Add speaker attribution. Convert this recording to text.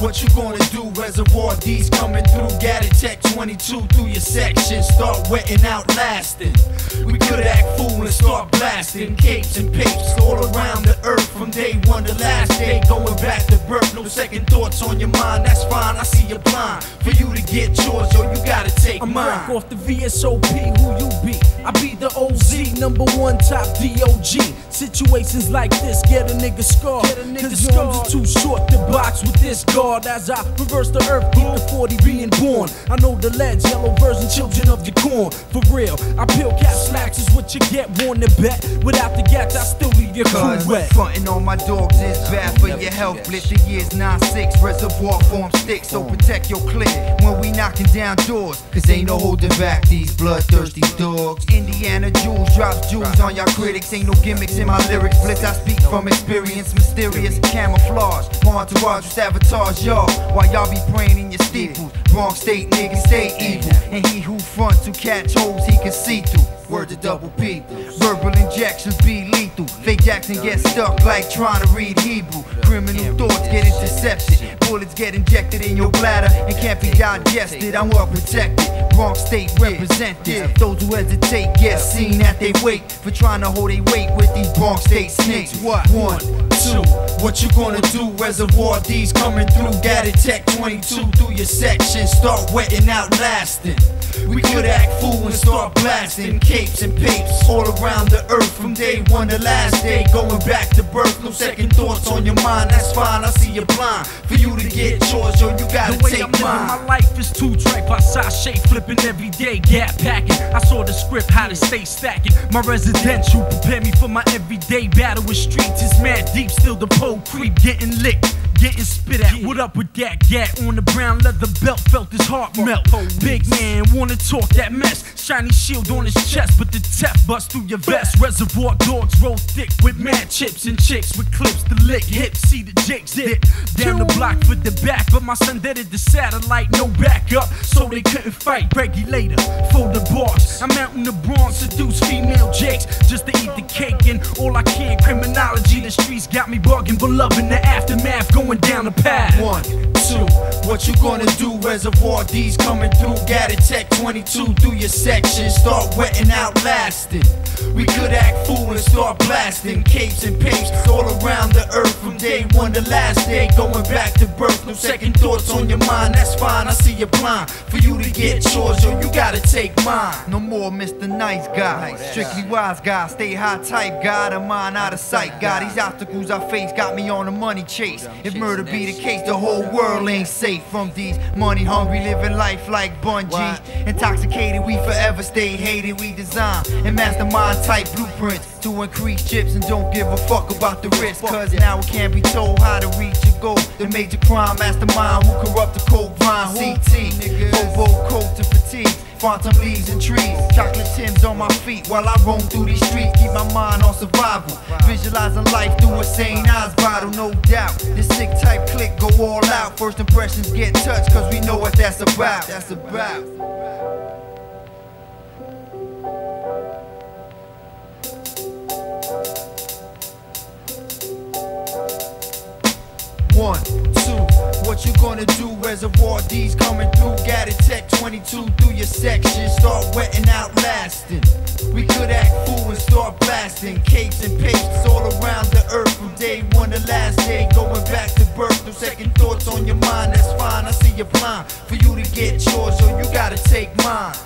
Speaker 1: you gonna do? Reservoir D's coming through. Tec 22 through your section. Start wetting out lasting. We could act fool and start blasting. Capes and papes all around the earth from day one to last day. Going back to birth. No second thoughts on your mind. That's fine. I see you blind. For get yours, yo, you gotta take
Speaker 2: I'm
Speaker 1: mine.
Speaker 2: Mark off the VSOP, who you be? I be the OZ, number one top DOG. Situations like this get a nigga scarred.
Speaker 1: Get a nigga
Speaker 2: Cause your arms are
Speaker 1: scarred.
Speaker 2: too short to box with this guard. As I reverse the earth, keep the 40 being born. I know the leads, yellow version, children of the corn. For real, I peel cap slacks is what you get. Warn the bet. Without the gats, I still leave your crew wet.
Speaker 3: frontin' on my dogs is bad for your health. Blitz the years 9-6, reservoir form sticks, so protect your click when we knocking down doors. Cause ain't no holding back these bloodthirsty dogs. Indiana Jules drops jewels on y'all critics. Ain't no gimmicks in my lyrics. Blitz, I speak from experience, mysterious camouflage. Entourage will sabotage y'all while y'all be praying in your steeples. Bronx State niggas stay evil, and he who fronts to catch holes he can see through. Word to double P. Verbal injections be. Fake Jackson get stuck like trying to read Hebrew. Criminal thoughts get intercepted. Bullets get injected in your bladder and can't be digested. I'm well protected. Bronx State represented. Those who hesitate get seen at they weight for trying to hold their weight with these Bronx State snakes. What?
Speaker 1: One, two, what you gonna do? Reservoir D's coming through. Gatted Tec 22 through your section. Start wetting out lasting. We could act fool and start blasting capes and papes all around the earth from day one to last day. Going back to birth, no second thoughts on your mind. That's fine, I see you blind. For you to get yours, yo, you gotta
Speaker 2: The way
Speaker 1: take
Speaker 2: I'm living my life is too tripe. I sashay flipping every day, gap packing. I saw the script, how to stay stacking. My residential prepare me for my everyday battle with streets. It's mad deep, still the pole creep, getting licked. Getting spit at, what up with that gat on the brown leather belt? Felt his heart melt. Oh, Big man, wanna talk that mess. Shiny shield on his chest, but the tap bust through your vest. Reservoir dogs roll thick with mad chips and chicks with clips to lick hips. See the jakes dip down the block for the back, but my son did it the satellite, no backup, so they couldn't fight. Regulator for the boss. I'm out in the Bronx, seduce female jakes just to eat the cake and all I can. Criminology, the streets got me bugging, but loving the going down the path.
Speaker 1: One, two, what you gonna do? Reservoir D's coming through. Gatted Tec 22 through your section. Start wetting out lasting. We could act fool and start blasting capes and papes one to last day. Going back to birth, no second thoughts on your mind. That's fine, I see you blind. For you to get yours, yo, you gotta take mine.
Speaker 3: No more Mr. Nice Guy. Strictly wise guy, stay high type guy, the mind out of sight guy. These obstacles I face got me on a money chase. If murder be the case, the whole world ain't safe from these money hungry, living life like Bungie. Intoxicated, we forever stay hated. We design and mastermind type blueprints to increase chips and don't give a fuck about the risk. Cause now it can't be told how to reach your goal. The major crime mastermind who corrupt the coke vine. CT, Bobo, coke to fatigue. Phantom leaves and trees, chocolate Tims on my feet while I roam through these streets. Keep my mind on survival, visualizing life through a sane eyes bottle, no doubt. This sick type click go all out. First impressions get touched, cause we know what that's about. That's about.
Speaker 1: One, two, what you gonna do? Reservoir D's coming through. Gatted Tec 22 through your section. Start wetting out lasting. We could act fool and start blasting capes and papes all around the earth from day one to last day. Going back to birth, no second thoughts on your mind. That's fine, I see you blind. For you to get yours, yo, you gotta take mine.